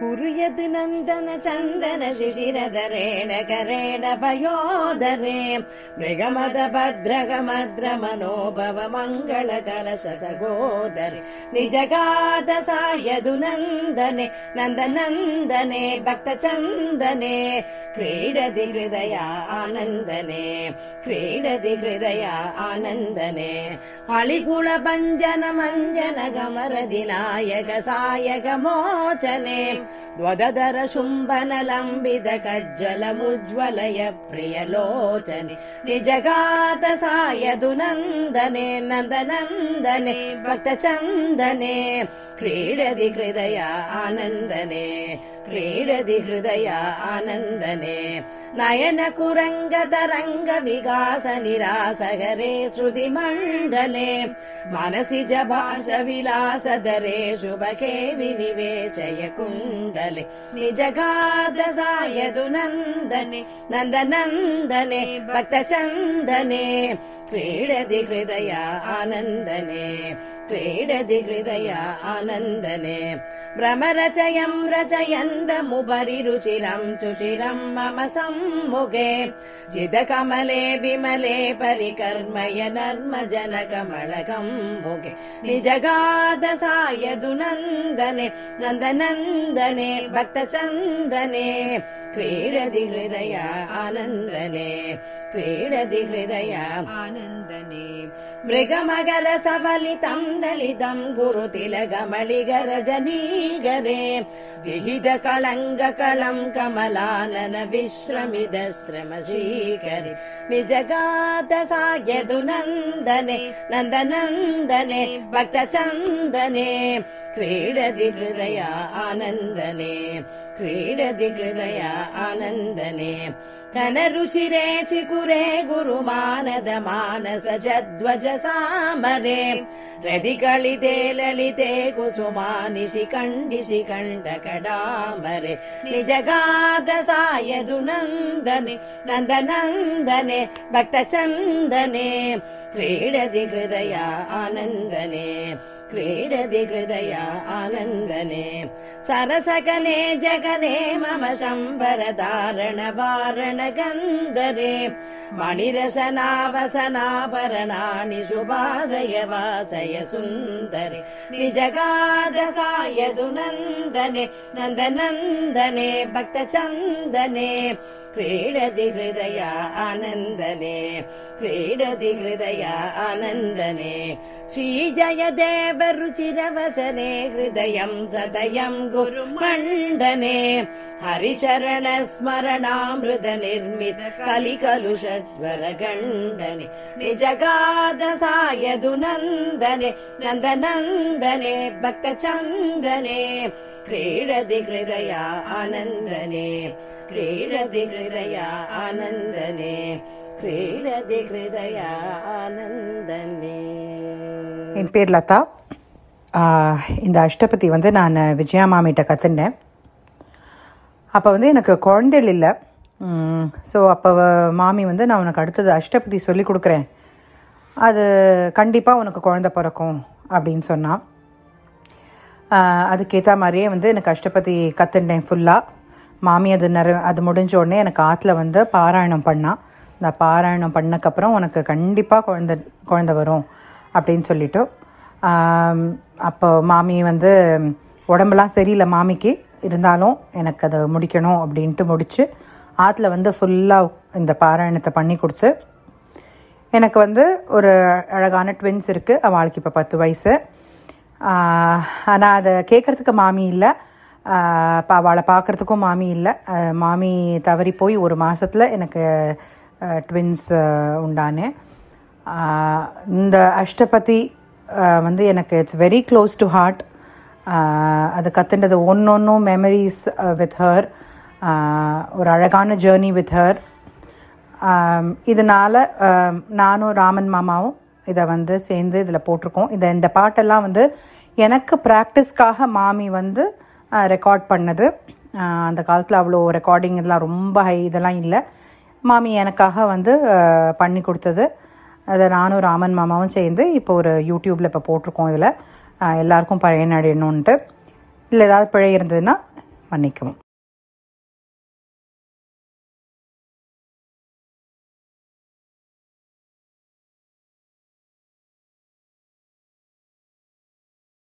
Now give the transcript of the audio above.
पुरुयद् नन्दन चन्दन शिशिरधरेण करेण पयोदरे मृगमद भद्रगमद्र मनोभव मङ्गल कलश सगोदर। निजगाद सायदु नन्दने नन्दनन्दने भक्तचन्दने क्रीडति हृदय आनन्दने क्रीडति हृदय आनन्दने। अलिकुल भञ्जन मञ्जन गमरदिनायक सायक मोचने द्वदधर शुम्भन लम्बित कज्जलमुज्ज्वलय प्रियलोचने निजगात सायदु नन्दने नन्दनन्दने भक्तचन्दने क्रीडति हृदय आनन्दने क्रीडति हृदय आनन्दने। नयन कुरङ्ग तरङ्ग विकास निरासगरे श्रुतिमण्डले मनसि च भाष विलासधरे शुभके विनिवेशय कुण्डले निजगाद नन्दने नन्दनन्दने भक्तचन्दने क्रीडति हृदय आनन्दने क्रीडति हृदय आनन्दने भ्रमरचयम् रचयन्दमुपरि रुचिरम् सुचिरम् मम सम्मुखे। जिदकमले विमले परिकर्मय नर्म जनकमलकम् मुखे। निजगाद सायदु नन्दने नन्दनन्दने भक्तचन्दने क्रीडति हृदय आनन्दने क्रीडति हृदय आनन्दने मृगमगल सबलितम् ललितम् गुरुतिलगमलिगरजनीगरे विहित कळङ्ग कळम् कमलानन विश्रमिद श्रमशीकरि निजगात सायदु नन्दने नन्दनन्दने भक्तचन्दने। क्रीडति हृदय आनन्दने क्रीडति हृदय आनन्दने कनरुचिरे चिकुरे गुरुमानद मानस जध्वज सामरे रदिकलिते ललिते कुसुमानिशि कण्डिसि कण्ड कडामरे निजगाद सायदु नन्दने नन्दनन्दने भक्तचन्दने क्रीडति हृदय आनन्दने क्रीडति हृदय आनन्दने। सरसगने जगने मम शम्बरधारण वारण गन्धरे मणिरसनावसनाभरणानि शुभासय वासय सुन्दरे। निजगाद सायदु नन्दने नन्दनन्दने भक्तचन्दने। क्रीडति हृदय आनन्दने क्रीडति हृदय आनन्दने श्रीजयदेव रुचिरवचने हृदयम् सदयम् गुरुमण्डने हरिचरण स्मरणामृत निर्मित कलिकलुषज्वर गण्डने निजगाद सायदु नन्दने नन्दनन्दने भक्तचन्दने क्रीडति हृदय आनन्दने क्रीडति हृदय आनन्दने క్రీడది హృదయానందనే என் பேர் லதா. இந்த அஷ்டபதி வந்து நான் விஜயா மாமிகிட்ட கற்றுனேன் அப்போ வந்து எனக்கு குழந்தைகள் இல்லை. ஸோ அப்போ மாமி வந்து நான் உனக்கு அடுத்தது அஷ்டபதி சொல்லி கொடுக்குறேன். அது கண்டிப்பாக உனக்கு குழந்த பிறக்கும் அப்படின்னு சொன்னான் அதுக்கேற்ற மாதிரியே வந்து எனக்கு அஷ்டபதி கற்றுண்டேன் ஃபுல்லாக மாமி அது நிற அது முடிஞ்ச உடனே எனக்கு ஆற்றுல வந்து பாராயணம் பண்ணான் இந்த பாராயணம் பண்ணக்கப்புறம் உனக்கு கண்டிப்பாக குழந்த குழந்த வரும் அப்படின்னு சொல்லிட்டு அப்போ மாமி வந்து உடம்பெல்லாம் சரியில்லை மாமிக்கு. இருந்தாலும் எனக்கு அதை முடிக்கணும் அப்படின்ட்டு முடித்து ஆற்றுல வந்து ஃபுல்லாக இந்த பாராயணத்தை பண்ணி கொடுத்து எனக்கு வந்து ஒரு அழகான ட்வின்ஸ் இருக்குது அவளுக்கு இப்போ பத்து வயசு. ஆனால் அதை கேட்குறதுக்கு மாமி இல்லை. அவளை பார்க்குறதுக்கும் மாமி இல்லை. மாமி தவறி போய் ஒரு மாதத்தில் எனக்கு ட்வின்ஸ் உண்டானேன் இந்த அஷ்டபதி வந்து எனக்கு it's very close to heart அது கற்றுண்டது ஒன்று ஒன்றும் மெமரிஸ் வித் ஹர் ஒரு அழகான ஜேர்னி வித் ஹர் இதனால் நானும் ராமன் மாமாவும் இதை வந்து சேர்ந்து இதில் போட்டிருக்கோம் இதை இந்த பாட்டெல்லாம் வந்து எனக்கு ப்ராக்டிஸ்க்காக மாமி வந்து ரெக்கார்ட் பண்ணது அந்த காலத்தில் அவ்வளோ ரெக்கார்டிங் இதெல்லாம் ரொம்ப ஹை இதெல்லாம் இல்லை மாமி எனக்காக வந்து பண்ணி கொடுத்தது. அதை நானும் ராமன் மாமாவும் சேர்ந்து இப்போ ஒரு யூடியூப்பில் இப்போ போட்டிருக்கோம் இதில். எல்லாருக்கும் பயனடையணுன்ட்டு இல்லை ஏதாவது பிழை இருந்ததுன்னா மன்னிக்கவும்.